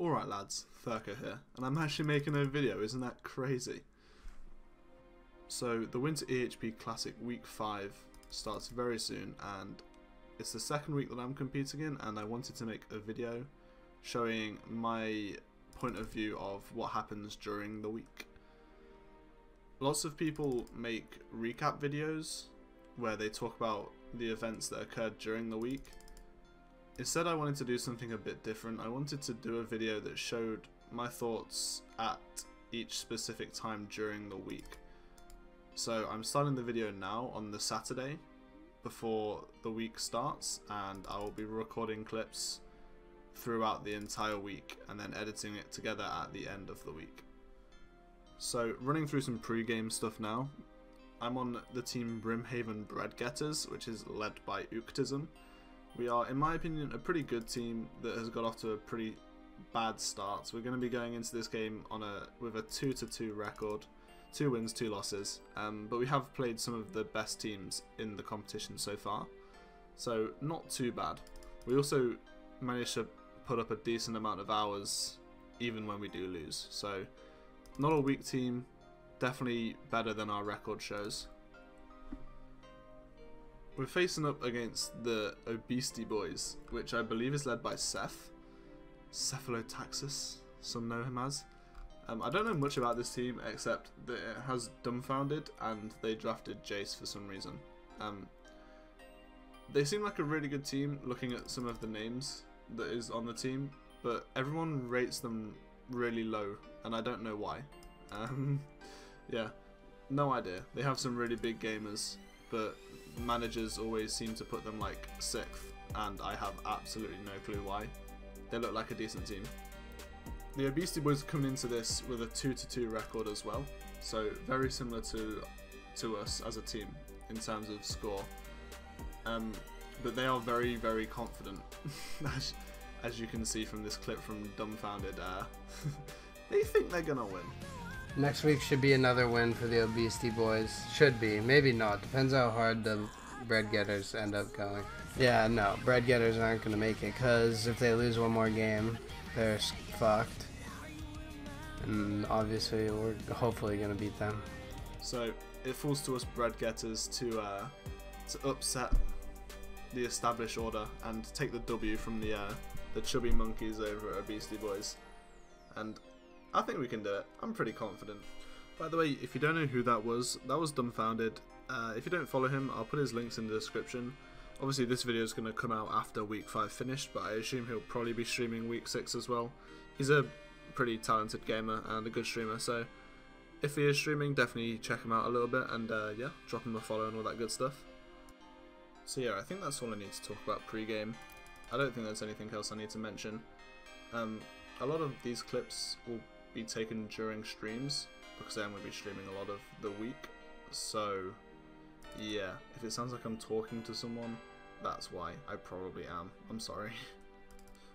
Alright lads, Thurco here, and I'm actually making a video, isn't that crazy? So, the Winter EHP Classic Week 5 starts very soon, and it's the second week that I'm competing in, and I wanted to make a video showing my point of view of what happens during the week. Lots of people make recap videos where they talk about the events that occurred during the week, Instead I wanted to do something a bit different. I wanted to do a video that showed my thoughts at each specific time during the week. So I'm starting the video now on the Saturday before the week starts and I will be recording clips throughout the entire week and then editing it together at the end of the week. So running through some pre-game stuff now. I'm on the team Brimhaven Breadgetters, which is led by Uktism. We are, in my opinion, a pretty good team that has got off to a pretty bad start. So we're going to be going into this game on a with a 2 to 2 record. Two wins, two losses. Um, but we have played some of the best teams in the competition so far. So not too bad. We also managed to put up a decent amount of hours even when we do lose. So not a weak team, definitely better than our record shows. We're facing up against the Obesity Boys, which I believe is led by Seth. Cephalotaxis, some know him as. Um, I don't know much about this team except that it has Dumbfounded and they drafted Jace for some reason. Um, they seem like a really good team looking at some of the names that is on the team, but everyone rates them really low and I don't know why. Um, yeah, no idea. They have some really big gamers, but managers always seem to put them like sixth, and I have absolutely no clue why. They look like a decent team. The Obesity Boys come into this with a 2 to 2 record as well, so very similar to to us as a team in terms of score. Um, but they are very, very confident, as, as you can see from this clip from Dumbfounded. Uh, they think they're gonna win. Next week should be another win for the Obesity Boys. Should be, maybe not. Depends how hard the bread getters end up going. Yeah, no, bread getters aren't going to make it because if they lose one more game, they're fucked. And obviously, we're hopefully going to beat them. So it falls to us bread getters to uh, to upset the established order and take the W from the uh, the chubby monkeys over at Obesity Boys. And I think we can do it. I'm pretty confident. By the way, if you don't know who that was, that was Dumbfounded. Uh, if you don't follow him, I'll put his links in the description. Obviously, this video is going to come out after Week 5 finished, but I assume he'll probably be streaming Week 6 as well. He's a pretty talented gamer and a good streamer, so if he is streaming, definitely check him out a little bit and uh, yeah, drop him a follow and all that good stuff. So yeah, I think that's all I need to talk about pre-game. I don't think there's anything else I need to mention. Um, a lot of these clips will be taken during streams because I am going to be streaming a lot of the week. So, yeah, if it sounds like I'm talking to someone, that's why. I probably am. I'm sorry.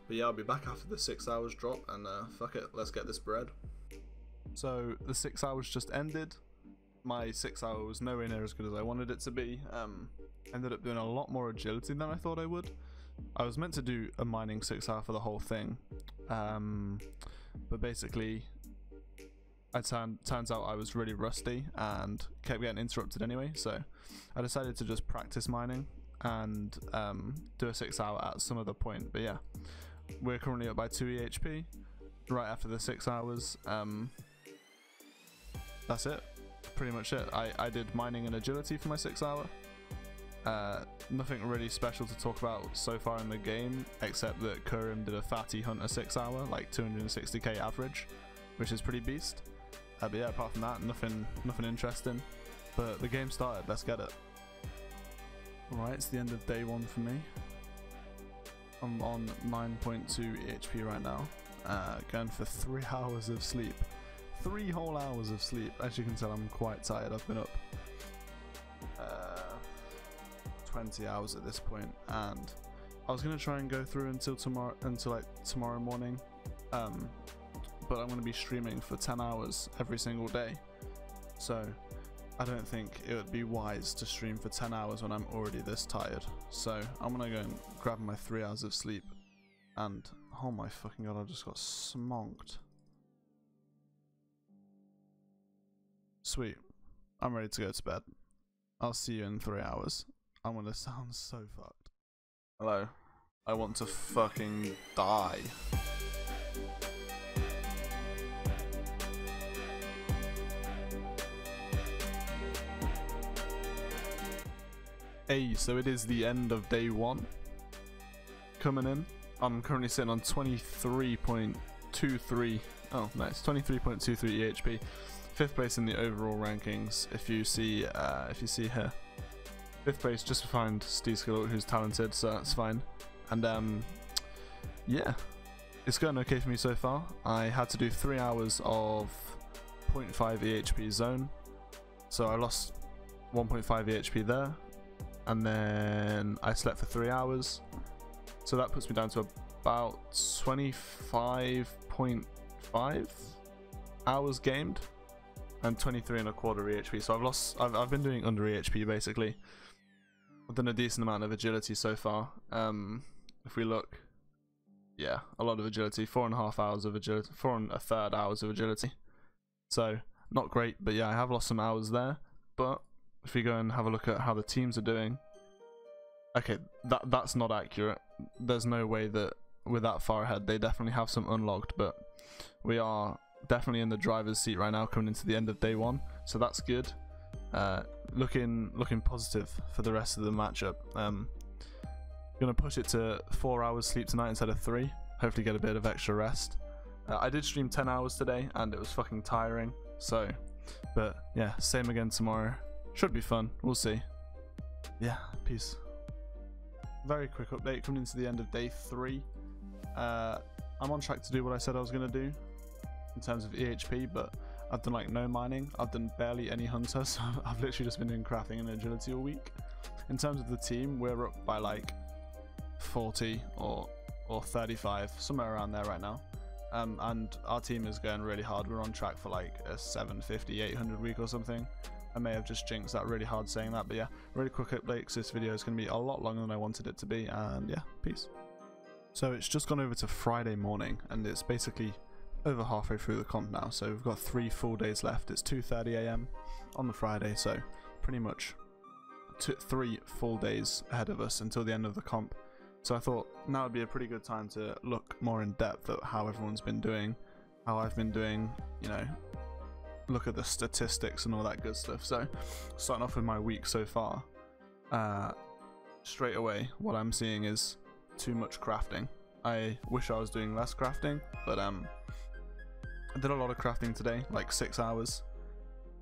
But yeah, I'll be back after the six hours drop, and uh, fuck it, let's get this bread. So the six hours just ended. My six hours was nowhere near as good as I wanted it to be. Um, ended up doing a lot more agility than I thought I would. I was meant to do a mining six hour for the whole thing, um, but basically, it turn, turns out I was really rusty and kept getting interrupted anyway. So I decided to just practice mining and um, do a six hour at some other point. But yeah, we're currently up by two EHP. Right after the six hours, um, that's it. Pretty much it. I, I did mining and agility for my six hour. Uh, nothing really special to talk about so far in the game, except that Kurim did a fatty hunter 6 hour, like 260k average, which is pretty beast. Uh, but yeah, apart from that, nothing, nothing interesting. But the game started, let's get it. Alright, it's the end of day one for me. I'm on 9.2 HP right now, uh, going for 3 hours of sleep. 3 whole hours of sleep. As you can tell, I'm quite tired, I've been up 20 hours at this point and I was gonna try and go through until tomorrow until like tomorrow morning um, but I'm gonna be streaming for 10 hours every single day so I don't think it would be wise to stream for 10 hours when I'm already this tired so I'm gonna go and grab my 3 hours of sleep and Oh my fucking god, I just got smonked. Sweet. I'm ready to go to bed. I'll see you in three hours. I'm gonna sound so fucked. Hello. I want to fucking die. Hey, so it is the end of day one. Coming in. I'm currently sitting on 23.23. Oh, nice. 23.23 EHP. Fifth place in the overall rankings. If you see, uh, if you see here, fifth place just behind Steve Skillett, who's talented, so that's fine. And um, yeah, it's going okay for me so far. I had to do three hours of 0.5 EHP zone, so I lost 1.5 EHP there, and then I slept for three hours, so that puts me down to about 25.5 hours gamed and 23 and a quarter EHP. So I've lost, I've, I've been doing under EHP basically. I've a decent amount of agility so far. Um, if we look, yeah, a lot of agility, four and a half hours of agility, four and a third hours of agility. So not great, but yeah, I have lost some hours there. But if we go and have a look at how the teams are doing, okay, that that's not accurate. There's no way that we're that far ahead. They definitely have some unlocked, but we are definitely in the driver's seat right now, coming into the end of day one. So that's good. Uh, looking looking positive for the rest of the matchup. Um, gonna push it to four hours sleep tonight instead of three. Hopefully get a bit of extra rest. Uh, I did stream 10 hours today and it was fucking tiring. So, but yeah, same again tomorrow. Should be fun. We'll see. Yeah, peace. Very quick update coming into the end of day three. Uh, I'm on track to do what I said I was gonna do in terms of EHP, but I've done like no mining. I've done barely any hunter, so I've literally just been doing crafting and agility all week. In terms of the team, we're up by like 40 or or 35, somewhere around there right now. Um, and our team is going really hard. We're on track for like a 750, 800 week or something. I may have just jinxed that really hard saying that, but yeah, really quick update because this video is going to be a lot longer than I wanted it to be, and yeah, peace. So it's just gone over to Friday morning, and it's basically over halfway through the comp now, so we've got three full days left. It's 2.30am on the Friday, so pretty much two, three full days ahead of us until the end of the comp. So I thought now would be a pretty good time to look more in depth at how everyone's been doing, how I've been doing, you know, look at the statistics and all that good stuff. So starting off with my week so far, uh, straight away what I'm seeing is too much crafting. I wish I was doing less crafting, but um, I did a lot of crafting today, like six hours.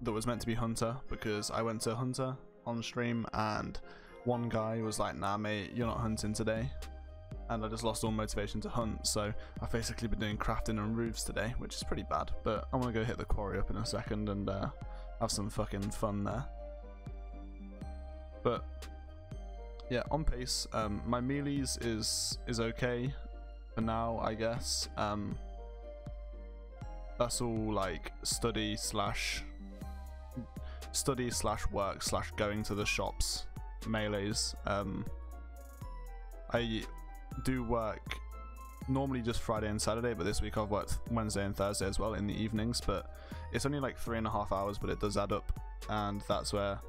That was meant to be Hunter because I went to Hunter on stream and one guy was like, "Nah, mate, you're not hunting today," and I just lost all motivation to hunt. So I've basically been doing crafting and roofs today, which is pretty bad. But I'm gonna go hit the quarry up in a second and uh, have some fucking fun there. But yeah, on pace. Um, my melees is is okay for now, I guess. Um, that's all like study slash study slash work slash going to the shops melees um i do work normally just friday and saturday but this week i've worked wednesday and thursday as well in the evenings but it's only like three and a half hours but it does add up and that's where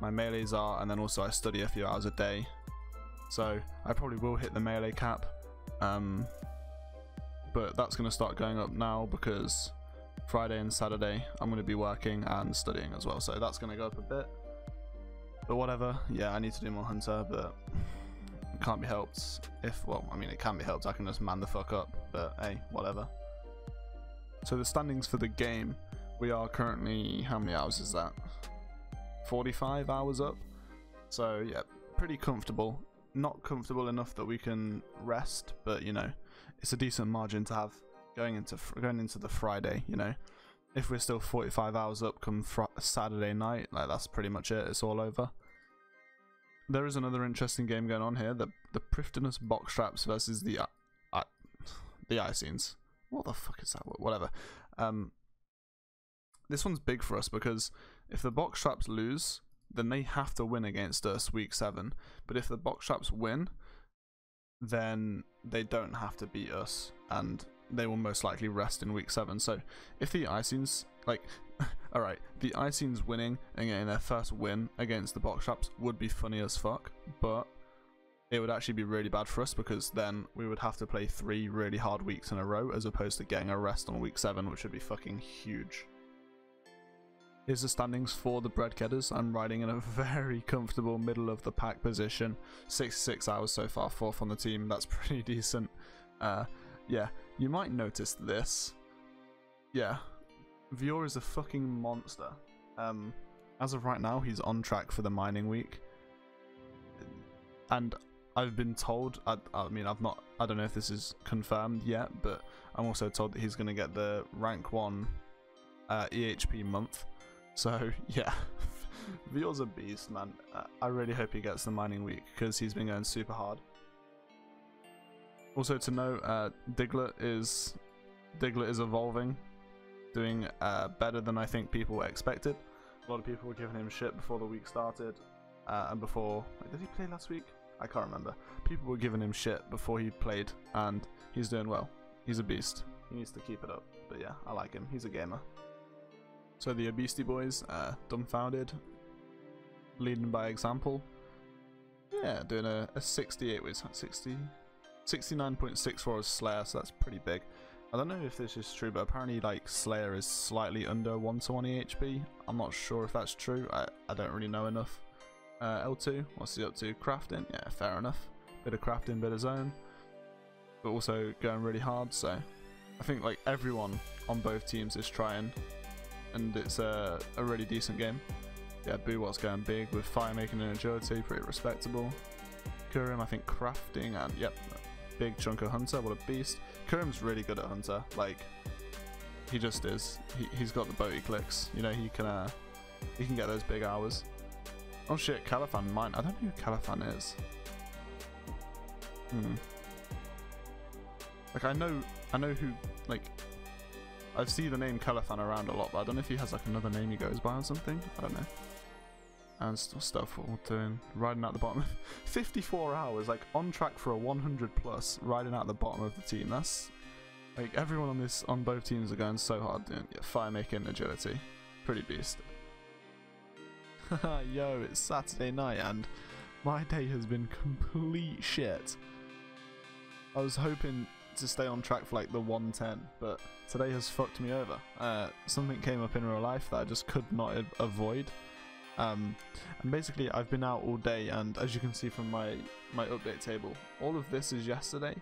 my melees are and then also i study a few hours a day. So i probably will hit the melee cap um but that's going to start going up now because Friday and Saturday I'm going to be working and studying as well, so that's going to go up a bit. But whatever, yeah, I need to do more Hunter, but it can't be helped. If, well, I mean, it can be helped, I can just man the fuck up, but hey, whatever. So the standings for the game, we are currently, how many hours is that? 45 hours up. So yeah, pretty comfortable. Not comfortable enough that we can rest, but you know, it's a decent margin to have going into going into the Friday. You know, if we're still 45 hours up come fr Saturday night, like that's pretty much it. It's all over. There is another interesting game going on here: the the Prifddinas box traps versus the uh, uh, the Icens. What the fuck is that? Whatever. Um, this one's big for us because if the box traps lose, then they have to win against us week seven. But if the box traps win, then they don't have to beat us, and they will most likely rest in week seven. So if the Icings like, all right, the Icings winning and getting their first win against the box traps would be funny as fuck, but it would actually be really bad for us because then we would have to play three really hard weeks in a row as opposed to getting a rest on week seven, which would be fucking huge. Here's the standings for the bread getters. I'm riding in a very comfortable middle of the pack position. 66 hours so far, fourth on the team. That's pretty decent. Uh, yeah, you might notice this. Yeah, Vior is a fucking monster. Um, as of right now, he's on track for the mining week. And I've been told, I, I mean, I've not, I don't know if this is confirmed yet, but I'm also told that he's going to get the rank 1 uh, EHP month. So, yeah, Vior's a beast, man. I really hope he gets the mining week because he's been going super hard. Also to know, uh, Diglett is Diglett is evolving, doing uh, better than I think people expected. A lot of people were giving him shit before the week started, uh, and before. Wait, did he play last week? I can't remember. People were giving him shit before he played, and he's doing well. He's a beast. He needs to keep it up. But yeah, I like him. He's a gamer. So the Obesity Boys, uh, dumbfounded, leading by example. Yeah, doing a, a 68 with 60, 69.64 as Slayer, so that's pretty big. I don't know if this is true, but apparently like Slayer is slightly under 1 to 1 EHP. I'm not sure if that's true. I, I don't really know enough. Uh, L2, what's he up to? Crafting? Yeah, fair enough. Bit of crafting, bit of zone. But also going really hard, so I think like everyone on both teams is trying and it's a, a really decent game. Yeah, Boo what's going big with fire making and agility, pretty respectable. Kurim, I think crafting and yep, big chunk of Hunter, what a beast. Kurim's really good at Hunter, like he just is. He, he's got the boat clicks, you know, he can uh, he can get those big hours. Oh shit, Califan mine. I don't know who Califan is. Hmm. Like I know I know who like I see the name Califan around a lot, but I don't know if he has like another name he goes by or something. I don't know. And stuff we're doing. Riding out the bottom. 54 hours, like on track for a 100 plus, riding out the bottom of the team. That's like everyone on this on both teams are going so hard doing yeah, fire making agility. Pretty beast. Yo, it's Saturday night and my day has been complete shit. I was hoping to stay on track for like the 110, but today has fucked me over. Uh, something came up in real life that I just could not avoid. Um, and basically, I've been out all day, and as you can see from my my update table, all of this is yesterday,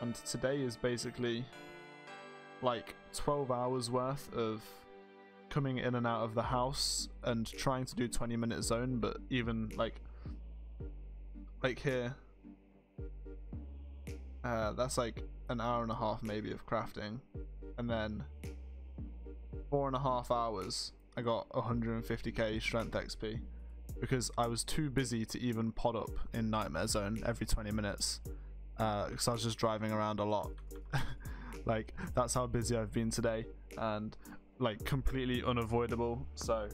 and today is basically like 12 hours worth of coming in and out of the house and trying to do 20 minute zone, but even like like here uh, that's like an hour and a half maybe of crafting. And then four and a half hours, I got 150k strength XP. Because I was too busy to even pod up in Nightmare Zone every 20 minutes. Because uh, I was just driving around a lot. like, that's how busy I've been today. And, like, completely unavoidable. So,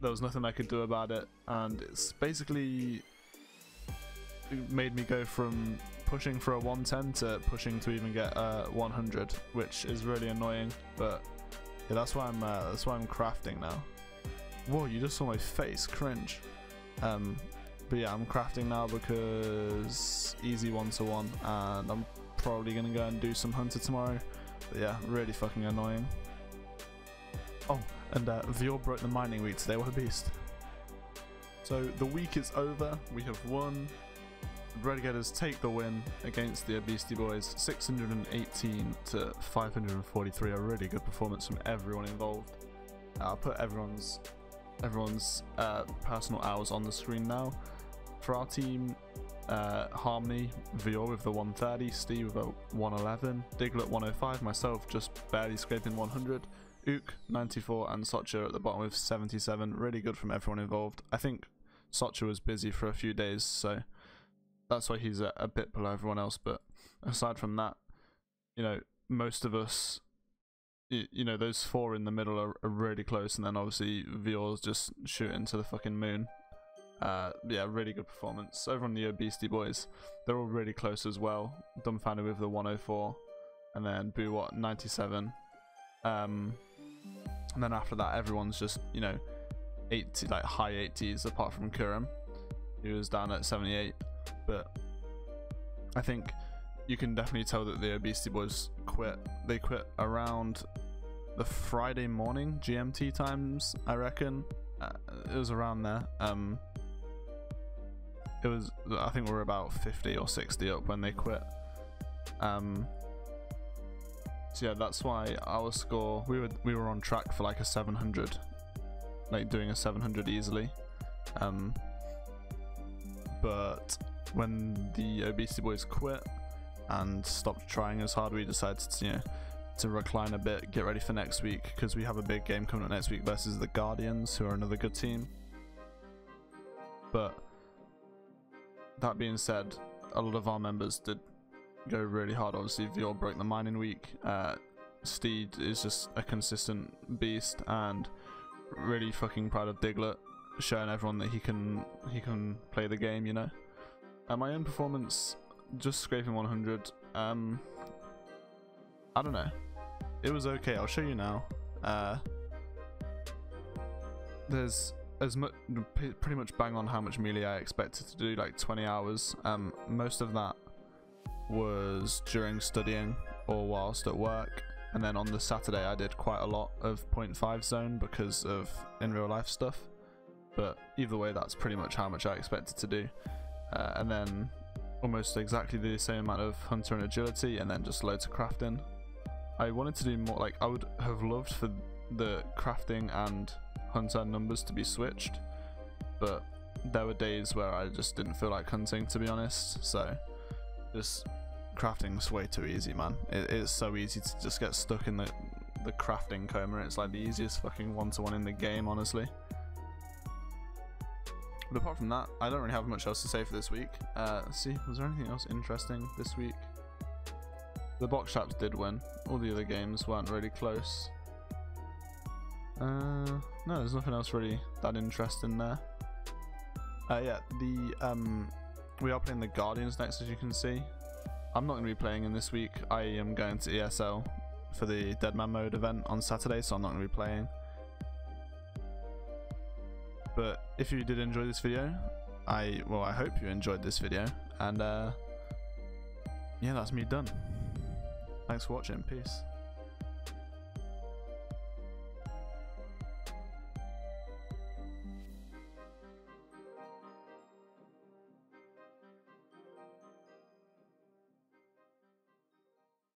there was nothing I could do about it. And it's basically made me go from pushing for a 110 to pushing to even get a 100, which is really annoying. But yeah, that's why I'm uh, that's why I'm crafting now. Whoa, you just saw my face, cringe. Um, but yeah, I'm crafting now because easy one to one, and I'm probably gonna go and do some hunter tomorrow. But yeah, really fucking annoying. Oh, and uh, Vior broke the mining week today. What a beast! So the week is over. We have won. The Breadgetters take the win against the Obesity Boys, 618 to 543. A really good performance from everyone involved. Uh, I'll put everyone's everyone's uh, personal hours on the screen now. For our team, uh, Harmony, Vior with the 130, Steve with a 111, Diglett 105, myself just barely scraping 100, Ook 94, and Socha at the bottom with 77. Really good from everyone involved. I think Socha was busy for a few days, so that's why he's a, a bit below everyone else. But aside from that, you know, most of us, you, know, those four in the middle are, are really close, and then obviously Vior's just shooting to the fucking moon. Uh, yeah, really good performance. Over on the obesity Boys, they're all really close as well. Dumbfounded with the 104, and then Boo what 97. Um, and then after that, everyone's just you know 80 like high 80s apart from Kurim, who was down at 78. But I think you can definitely tell that the Obesity Boys quit. They quit around the Friday morning GMT times, I reckon. Uh, it was around there. Um, it was, I think we were about 50 or 60 up when they quit. Um, so yeah, that's why our score, we were, we were on track for like a 700, like doing a 700 easily. Um, but when the Obesity Boys quit and stopped trying as hard, we decided to, you know, to recline a bit, get ready for next week because we have a big game coming up next week versus the Guardians, who are another good team. But that being said, a lot of our members did go really hard. Obviously, Vior broke the mining week. Uh, Steed is just a consistent beast and really fucking proud of Diglett, showing everyone that he can he can play the game. You know. Uh, my own performance, just scraping 100. Um, I don't know. It was okay. I'll show you now. Uh, there's as much, pretty much bang on how much melee I expected to do, like 20 hours. Um, most of that was during studying or whilst at work. And then on the Saturday, I did quite a lot of 0.5 zone because of in real life stuff. But either way, that's pretty much how much I expected to do. Uh, and then almost exactly the same amount of hunter and agility, and then just loads of crafting. I wanted to do more, like, I would have loved for the crafting and hunter numbers to be switched, but there were days where I just didn't feel like hunting, to be honest, so just crafting's way too easy, man. It, it's so easy to just get stuck in the, the crafting coma, it's like the easiest fucking one-to-one -one in the game, honestly. But apart from that, I don't really have much else to say for this week. Uh, see, was there anything else interesting this week? The box traps did win. All the other games weren't really close. Uh, no, there's nothing else really that interesting there. Uh, yeah, the um, we are playing the Guardians next, as you can see. I'm not going to be playing in this week. I am going to ESL for the Deadman Mode event on Saturday, so I'm not going to be playing. But if you did enjoy this video, I well, I hope you enjoyed this video, and uh, yeah, that's me done. Thanks for watching. Peace.